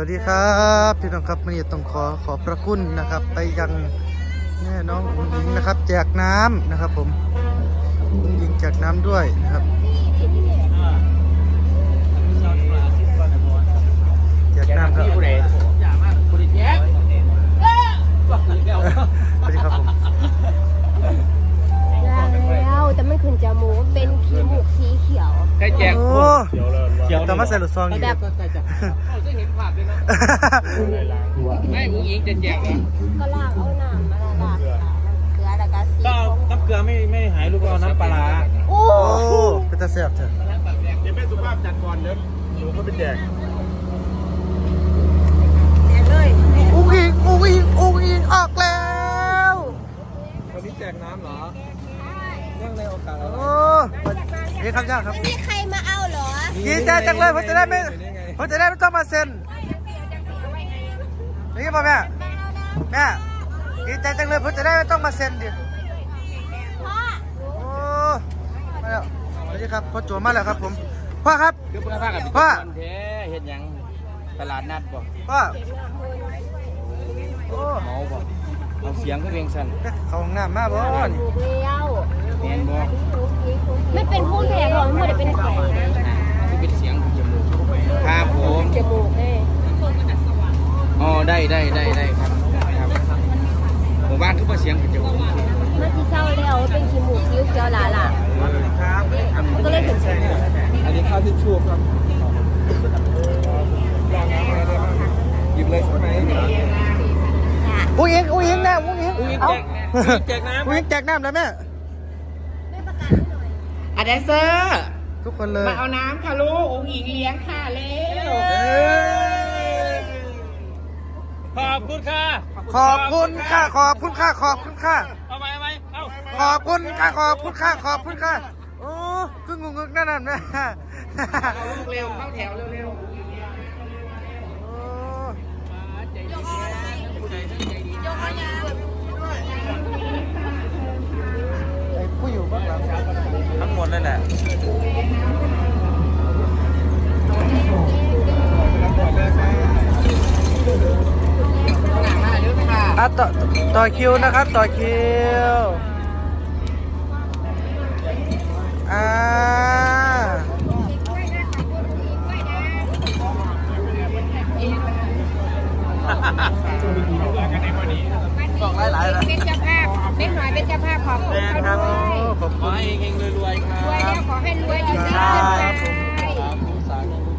วัสดีครับพี่น้องครับวันนี้ต้องขอขอบพระคุณนะครับ ไปยังแม่น้องอุ๋งอิงนะครับ แจกน้ำนะครับ ผมอุ๋งอิงแจกน้ำด้วยนะครับ แจกน้ำครับผู้ใดผู้ใดแจ๊กสวัสดีครับผมได้แล้วแต่ไม่ขึ้นจมูกเป็นขี้มูกสีเขียว ใครแจกโอ้เขียวแต่มาใส่ลูกซองอีก แบบเขาจะเห็นภาพเลยเนาะไม่ผู้หญิงจะแจกนะก็ลากเอาน้ำมาละลากเกลือแล้วก็สีก็น้ำเกลือไม่ไม่หายลูกเอาน้ำปลาร้าโอ้โอ้เป็นตาแซ่บเถอะเดี๋ยวแม่สุภาพจัดก่อนเดี๋ยวหนูก็ไปแจกเลยอุ๋งอิงอุ๋งอิงอุ๋งอิงออกแล้ววันนี้แจกน้ำเหรอเรื่องในโอกาสโอ้นี่ครับยากครับมีใครมาเอาเหรอดีใจจังเลยผมจะได้ไม่ ผมจะได้ไม่ต้องมาเซ็นนี่ป่ะแม่แม่ดีใจจังเลยผมจะได้ไม่ต้องมาเซ็นดิพ่อโอ้มาแล้วสวัสดีครับพ่อโจมาแล้วครับผมพ่อครับคือคุณภาพกับพี่ว่าแท้เห็นยังตลาดนัดบ่พ่อโอ้เมาบ่เอาเสียงก็เรียงสั่นเขาห้องน้ำมาบ่นี่ถูกเลี้ยวเมียนบ่ไม่เป็นผู้แทนหรอกไม่ได้เป็นไข่นะ ที่เป็นเสียงจมูก ครับผมจมูกเอ้อ๋อได้ได้ได้ได้ครับครับหมู่บ้านคือว่าเสียงเป็นจมูกมาที่เศร้าแล้วเป็นขี้มูกสีเขียวหลาล่ะครับก็เลยถึงจมูกอันนี้ข้าวทิชชู่ครับหยิบเลยใช่ไหมอุ้งอิงอุ้งอิงนะอุ้งอิงอุ้งอิงเาแจกน้ำอุ้งอิงแจกน้ำแล้วแม่ไม่ประกาศให้หน่อยอะแดนเซอร์ ทุกคนเลย มาเอาน้ำค่ะลูกอุ๋งอิงเลี้ยงค่ะเร็วเอ้ยขอบคุณค่ะ ขอบคุณค่ะ ขอบคุณค่ะ ขอบคุณค่ะ เอาไหมเอาไหมเอาขอบคุณค่ะ ขอบคุณค่ะ ขอบคุณค่ะ โอ้ คืองงงนั่นน่ะแม่เร็วเข้าแถวเร็ว โอ้ ไอ้ผู้อยู่เบ้างหลัง ทั้งหมดเลยแหละ ๆหนักมา ด้วยค่ะอะต่อต่อคิวนะครับ ต่อคิวอ่าบอกหลายๆแล้วเป็นเจ้าภาพเล็กหน่อยเป็นเจ้าภาพขอบคุณแม่เขาครับด้วโอ้ยขอบขคุอณให้เฮงๆรวยๆครัรวยแล้วบขอให้รวยยิ่งขึ้นครั ไป บ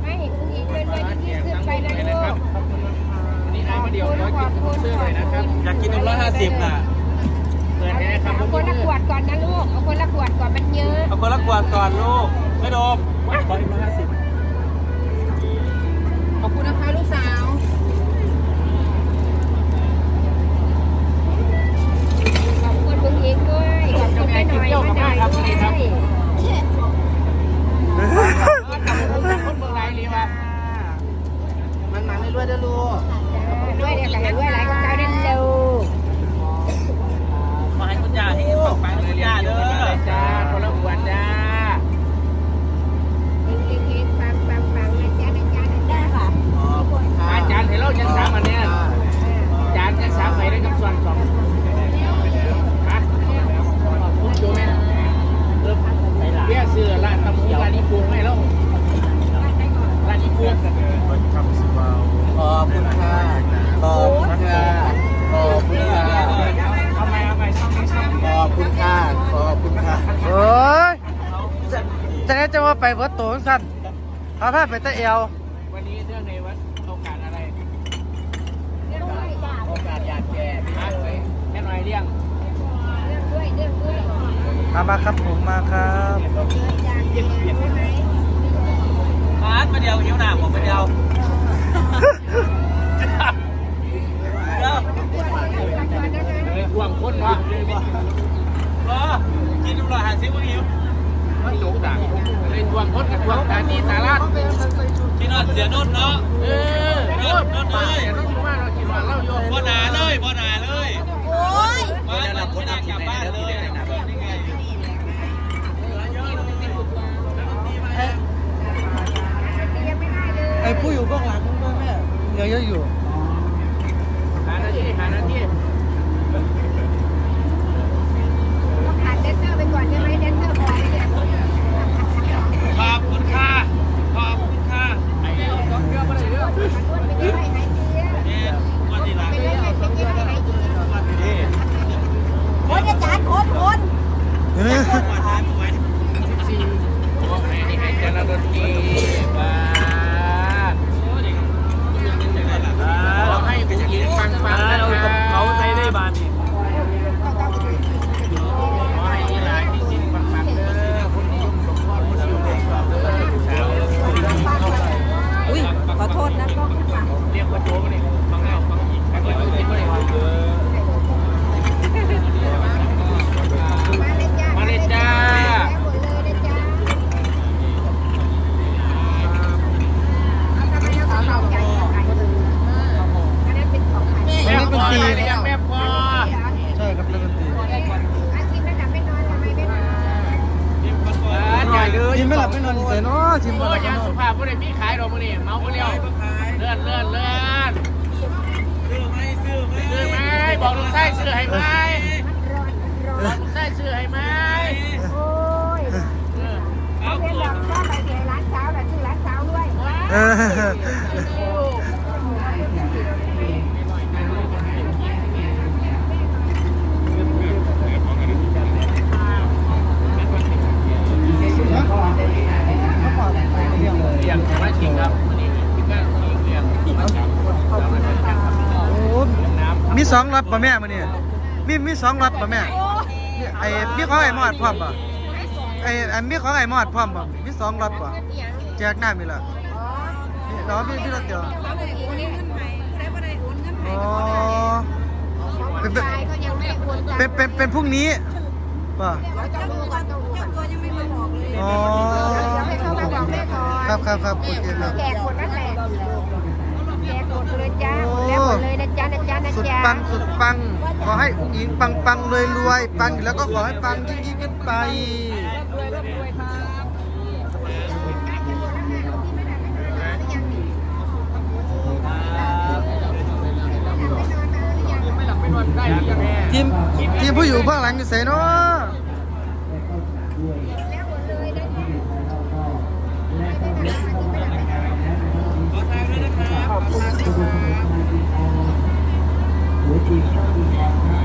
ให้คุณหญิงรวยรวยยิ่งขึ้นไปนะลูก วันนี้เอา มาเดียวร้อยขกิอนบคุณเสื้อหน่อยนะครับ อยากกินนมร้อยห้าสิบน่ะเปิดให้นะครับเอาคนละขวดก่อนนะลูก เอาคนละขวดก่อนมันเยอะ เอาคนละขวดก่อนลูก ไม่โดมขออีกร้อยห้าสิบขอบคุณนะคะลูกสาว ขอบคุณคุณหญิงด้วย ขอบคุณแม่หน่อยแม่หน่อยด้วย คนเมืองไรเรียกว่ามันมาเรื่อยๆเด้อลูก ด้วยเดี๋ยวกันด้วยหลายของเจ้าเด่นเร็ว มาให้คุณย่าให้ปังปังคุณย่าเด้อ จ้าคนละขวดจ้า เฮงเฮงปังปังปังนะจ๊ะนะจ๊ะนะจ๊ะค่ะ อาจารย์เห็นเราจะสามอันเนี้ยจานจะสามไปได้กับส่วนสองฮะคุณดูแม่เริ่มเบี้ยเสื้อร้านตำหมูร้านนี้ปรุงให้แล้วร้านนี้ปรุง ขอบคุณค่ะขอบคุณค่ะขอบคุณค่ะ เอาใหม่เอาใหม่ซ่อมซ่อม ขอบคุณค่ะขอบคุณค่ะ โอ้ยจะจะได้จะ ว่าไปวัดโตนสั้นพาพาไปตะเอววันนี้เรื่องในวัดโอกาสอะไรเรื่องด้วยจ้ะโอกาสอยากแก่ฮะแค่หน่อยเรียงเรื่องด้วยเรื่องด้วยมามาครับผมมาครับมาร์ทมาเดียวหิวหนาผมมาเดียวเดี๋ยว ห่วงคนวะ รอกินดูหน่อยหาซิว่าหิว มันหลงด่าง เลยห่วงคนกับห่วงตาดีตาลาดกินนอนเสียนุ่นเนาะเออโอ้ยป่าอย่าต้องอยู่ว่าเรากินว่าเราโยน บ่หนาเลยบ่หนาเลย โอ้ย มาแล้วคนกลับบ้านเลยนี่ไง ไอ้ผู้อยู่เบ้าง ลือเยอะอยู่ หาหน้าที่หาหน้าที่ ต้องผ่านแดนเซอร์ไปก่อนใช่ไหมแดนเซอร์พอไหมเนี่ย ขอบคุณค่ะ ขอบคุณค่ะ ไอ้เราต้องเยอะมาเลยเยอะ มันอ้วนไปได้ไหมหายเสีย เอ๊ะวันที่หลัง ไปเลยไปกินให้หายเสีย นี่ คนอาจารย์คนคน เออ มาทานไว้ สิบสี่บอกให้นี่ให้เจริญดนตรีมาเราให้ผู้หญิงฟังฟังนะครับเขาใจได้บานขอให้หลานที่สิ้นฟังฟังเด้อคนนิยมสมพรผู้ชิวเลยครับเด้อผู้สาว อุ้ยขอโทษนะกล้องข้างหลัง เรียกว่าโจ้มาเนี่ยฟังแล้วฟังอีกฟังอีกฟังอีกฟังอีก มาเลยจ้า มาเลยจ้า แล้วหมดเลยนะจ้าเอาทำไมเอาของเราใหญ่ใส่อันนั้นเป็นของใคร แม่พอเลยแม่พอใช่ครับเล่นดนตรีอาชีพระดับไม่นอนทำไม่หลับไม่นอนเลยเนาะทีมไม่โอ้หลับยไม่ยานอนสุภาพผู้ใดมีขายดอกมื้อนี้เมาผู้เดียวเลื่อนเลื่อนเลื่อนซื้อไหมซื้อไหมซื้อไหมบอกลุงไส้ซื้อให้ไหมร้อนร้อนลุงไส้ซื้อให้ไหมโอ้ยเออเขาเรียนดอกก็ไปเจอร้านเช้าแต่ชื่อร้านเช้าด้วย เออ เรียงมาจริงครับมื้อนี้พี่ก้างเรียงมาจากสามารถแข่งขัน โอ้ น้ำ มีสองรถป่ะแม่มาเนี่ยมีมีสองรถป่ะแม่มีไอ้มีของไอ้มอดพร้อมป่ะไอ้ไอ้มีของไอ้มอดพร้อมป่ะมีสองรถป่ะแจกน้ำมีละนี่เนาะมีมีรถเดียวอ๋อเป็นเป็นชายก็ยังไม่โอนตังเป็นเป็นเป็นพรุ่งนี้ป่ะเขาจะรู้ก่อนต้องรู้ก่อนอ๋อเดี๋ยวให้เขามาบอกแม่ก่อนครับครับครับโอเคครับแจกหมดนั่นแหละแจกหมดเลยจ้าหมดแล้วหมดเลยนะ จ๊ะนะจ๊ะนะสุดปังสุดปัง ขอให้อุ้งอิงปังปังรวยรวยปังแล้วก็ขอให้ปังยิ่งยิ่งขึ้นไป รวยรวรวยครับทีมทีมผู้อยู่เบื้างหลังอยู่เสนาะขอบคุณครับ With you.